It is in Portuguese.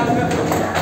Obrigado,